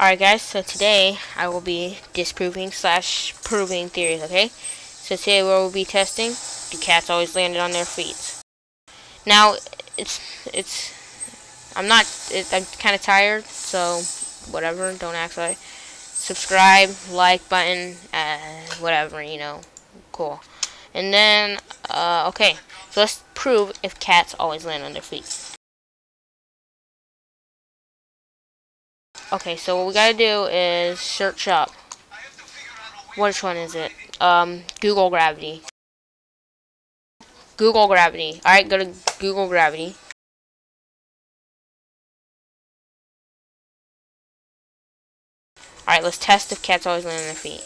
Alright guys, so today I will be disproving slash proving theories, okay? So today we will be testing the cats always landed on their feet. Now, it's, it's, I'm not, it, I'm kind of tired, so whatever, don't act like. Subscribe, like button, uh, whatever, you know, cool. And then, uh, okay, so let's prove if cats always land on their feet. Okay, so what we gotta do is search up. Which one is it? Um, Google Gravity. Google Gravity. Alright, go to Google Gravity. Alright, let's test if cats always land on their feet.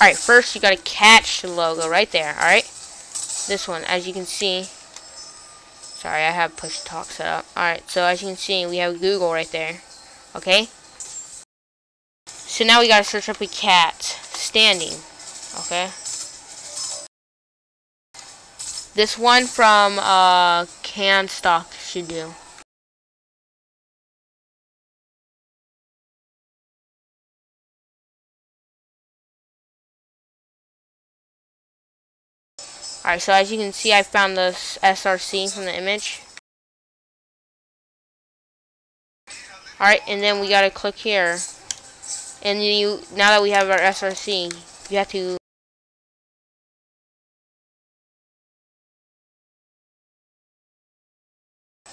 Alright, first you gotta catch the logo right there, alright? This one, as you can see, sorry, I have push talk set up. Alright, so as you can see, we have Google right there. Okay? So now we gotta search up a cat standing. Okay? This one from uh, CanStock should do. Alright, so as you can see, I found this SRC from the image. Alright, and then we gotta click here. And you, now that we have our SRC, you have to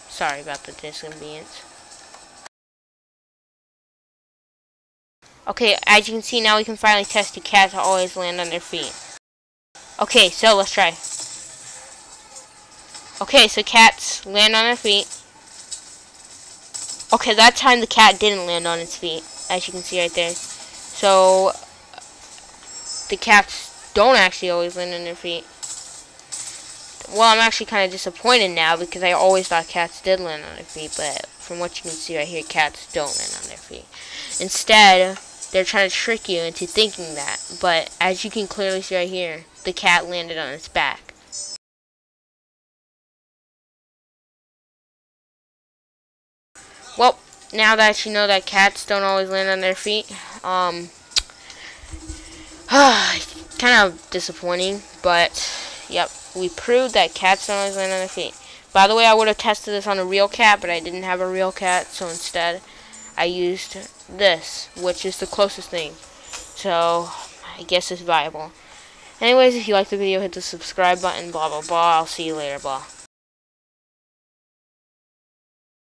Sorry about the inconvenience. Okay, as you can see now we can finally test the cats always land on their feet. Okay, so let's try. Okay, so cats land on their feet. Okay, that time the cat didn't land on its feet, as you can see right there. So, the cats don't actually always land on their feet. Well, I'm actually kind of disappointed now because I always thought cats did land on their feet, but from what you can see right here, cats don't land on their feet. Instead, they're trying to trick you into thinking that, but as you can clearly see right here, the cat landed on its back. Well, now that you know that cats don't always land on their feet, um, kind of disappointing, but, yep, we proved that cats don't always land on their feet. By the way, I would have tested this on a real cat, but I didn't have a real cat, so instead, I used this, which is the closest thing. So, I guess it's viable. Anyways, if you liked the video, hit the subscribe button, blah, blah, blah. I'll see you later, blah.